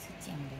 是这样的